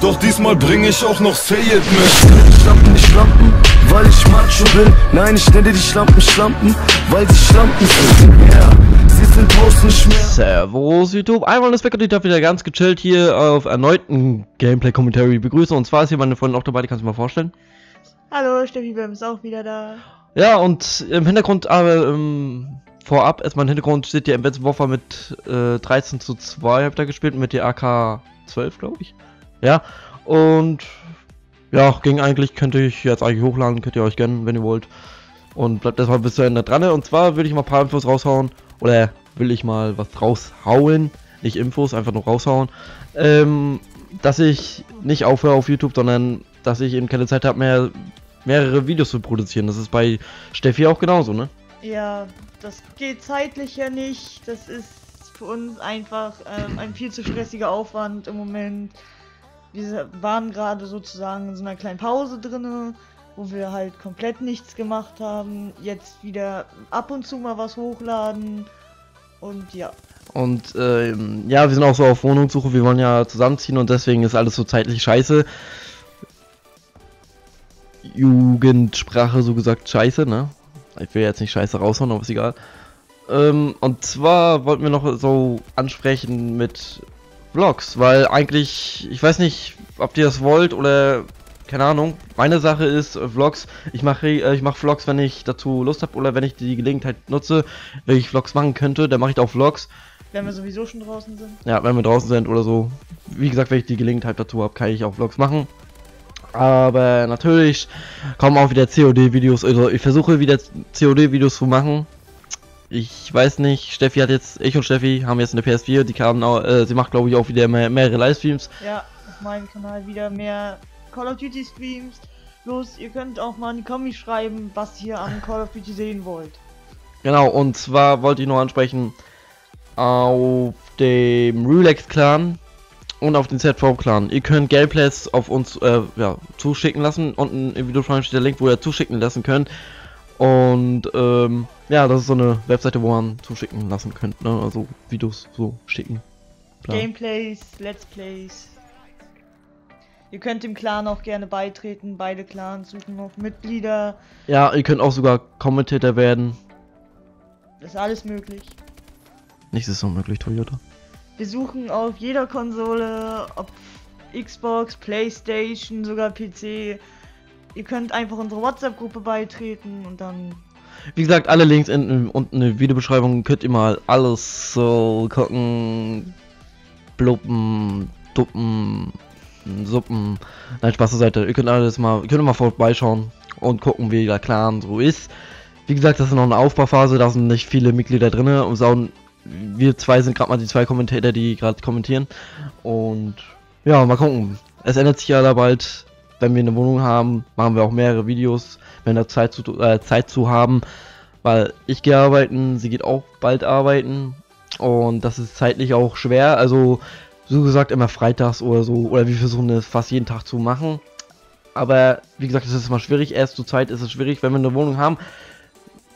Doch diesmal bring ich auch noch Sayed mit. Schlampen, die Schlampen, weil ich Macho bin. Nein, ich nenne die Schlampen Schlampen, weil sie Schlampen sind. Ja, sie sind draußen nicht mehr. Servus YouTube, einmal das Wecker, ich darf wieder ganz gechillt hier auf erneuten Gameplay-Commentary begrüßen. Und zwar ist hier meine Freundin auch dabei, die kannst du mal vorstellen. Hallo, Steffi Böhm ist auch wieder da. Ja, und im Hintergrund, aber ähm, vorab, erstmal im Hintergrund steht der Invincible Warfare mit äh, 13 zu 2, habt ihr gespielt, mit der AK 12, glaube ich. Ja, und ja, ging eigentlich, könnte ich jetzt eigentlich hochladen, könnt ihr euch gönnen, wenn ihr wollt. Und bleibt erstmal bis zu Ende dran. Und zwar würde ich mal ein paar Infos raushauen, oder will ich mal was raushauen, nicht Infos, einfach nur raushauen. Ähm, dass ich nicht aufhöre auf YouTube, sondern dass ich eben keine Zeit habe mehr mehrere Videos zu produzieren. Das ist bei Steffi auch genauso, ne? Ja, das geht zeitlich ja nicht. Das ist für uns einfach ähm, ein viel zu stressiger Aufwand im Moment. Wir waren gerade sozusagen in so einer kleinen Pause drinne, wo wir halt komplett nichts gemacht haben. Jetzt wieder ab und zu mal was hochladen. Und ja. Und ähm, ja, wir sind auch so auf Wohnungssuche, wir wollen ja zusammenziehen und deswegen ist alles so zeitlich scheiße. Jugendsprache so gesagt scheiße, ne? Ich will jetzt nicht scheiße raushauen, aber ist egal. Ähm, und zwar wollten wir noch so ansprechen mit Vlogs, weil eigentlich, ich weiß nicht, ob ihr das wollt oder keine Ahnung. Meine Sache ist äh, Vlogs. Ich mache äh, ich mache Vlogs, wenn ich dazu Lust habe oder wenn ich die Gelegenheit nutze, wenn ich Vlogs machen könnte, dann mache ich auch Vlogs. Wenn wir sowieso schon draußen sind. Ja, wenn wir draußen sind oder so. Wie gesagt, wenn ich die Gelegenheit dazu habe, kann ich auch Vlogs machen. Aber natürlich kommen auch wieder COD-Videos. Also ich versuche wieder COD-Videos zu machen. Ich weiß nicht, Steffi hat jetzt, ich und Steffi haben jetzt eine PS4, die kann auch, äh, sie macht glaube ich auch wieder mehr, mehrere Livestreams. Ja, auf meinem Kanal wieder mehr Call of Duty Streams. Los, ihr könnt auch mal in die Kommis schreiben, was ihr an Call of Duty sehen wollt. Genau, und zwar wollte ich noch ansprechen, auf dem Relax Clan und auf den ZV Clan. Ihr könnt Gameplays auf uns äh, ja, zuschicken lassen. Unten im Video steht der Link, wo ihr zuschicken lassen könnt. Und ähm, ja, das ist so eine Webseite, wo man zuschicken lassen könnt. Ne? Also Videos so schicken. Bla. Gameplays, Let's Plays. Ihr könnt dem Clan auch gerne beitreten. Beide Clans suchen noch Mitglieder. Ja, ihr könnt auch sogar Kommentator werden. Das ist alles möglich. Nichts ist unmöglich, Toyota. Wir suchen auf jeder Konsole, ob Xbox, Playstation, sogar PC. Ihr könnt einfach unsere WhatsApp-Gruppe beitreten und dann. Wie gesagt, alle Links in, unten in der Videobeschreibung könnt ihr mal alles so gucken. Bluppen, Duppen, Suppen. Nein, Spaß zur Seite. Ihr könnt alles mal, könnt mal vorbeischauen und gucken, wie der Clan so ist. Wie gesagt, das ist noch eine Aufbauphase, da sind nicht viele Mitglieder drin und so wir zwei sind gerade mal die zwei Kommentator, die gerade kommentieren. Und ja, mal gucken. Es ändert sich ja da bald. Wenn wir eine Wohnung haben, machen wir auch mehrere Videos, wenn wir Zeit zu, äh, Zeit zu haben. Weil ich gehe arbeiten, sie geht auch bald arbeiten. Und das ist zeitlich auch schwer. Also, so gesagt, immer freitags oder so. Oder wir versuchen es fast jeden Tag zu machen. Aber wie gesagt, es ist immer schwierig. Erst zur Zeit ist es schwierig, wenn wir eine Wohnung haben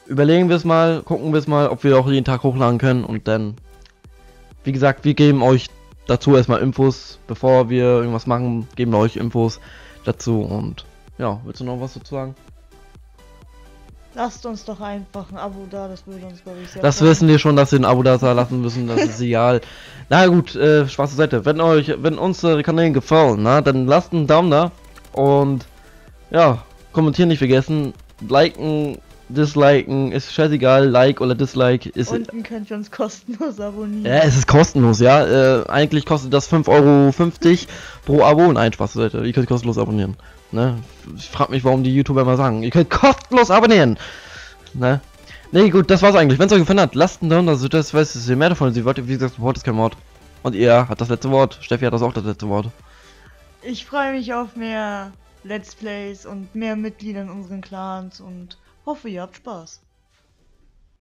überlegen wir es mal, gucken wir es mal, ob wir auch jeden Tag hochladen können und dann, wie gesagt, wir geben euch dazu erstmal Infos, bevor wir irgendwas machen, geben wir euch Infos dazu und ja, willst du noch was dazu sagen? Lasst uns doch einfach ein Abo da, das würde uns glaube ich sehr Das freuen. wissen wir schon, dass wir ein Abo da lassen müssen, das ist egal. Na gut, äh, schwarze Seite, wenn euch, wenn unsere Kanäle gefallen, na, dann lasst einen Daumen da und ja, kommentieren nicht vergessen, liken, disliken, ist scheißegal, like oder dislike ist. Unten könnt ihr uns kostenlos abonnieren. Ja, es ist kostenlos, ja. Äh, eigentlich kostet das 5,50 Euro pro Abo. Nein, Spaß Leute, ihr könnt kostenlos abonnieren. Ne? Ich frag mich, warum die YouTuber immer sagen, ihr könnt kostenlos abonnieren. Ne? Ne, gut, das war's eigentlich. Wenn es euch gefallen hat, lasst einen Daumen, also das weiß ihr mehr davon. Sie wollte, wie gesagt, Wort ist kein Wort. Und ihr hat das letzte Wort. Steffi hat das auch das letzte Wort. Ich freue mich auf mehr Let's Plays und mehr Mitglieder in unseren Clans und Hoffe, ihr habt Spaß.